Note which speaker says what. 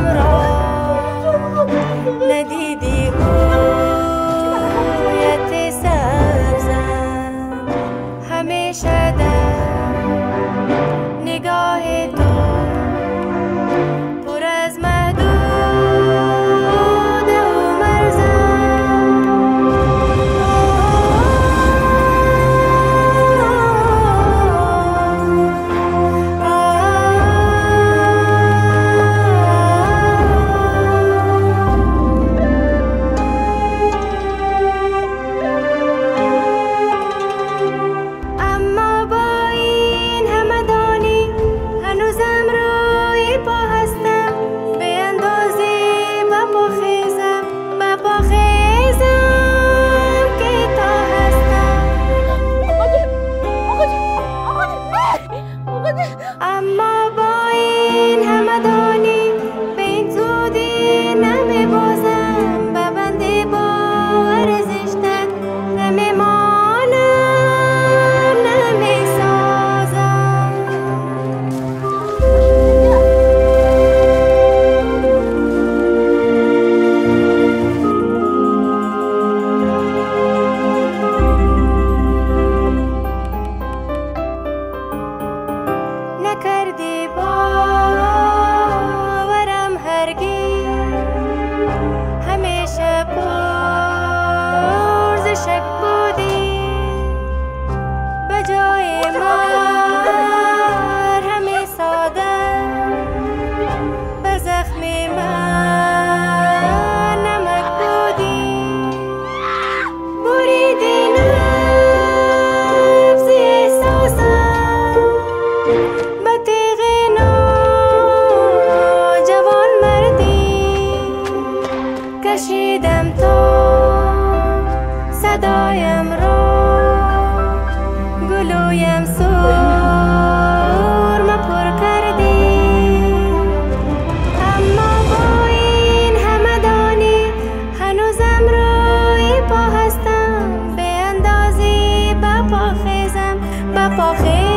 Speaker 1: حمراء نادي دي کشیدم تو، صدایم را گلویم سور پر کردی. اما با این همه دانی هنوزم روی پا هستم به اندازی بپا خیزم بپا خیزم.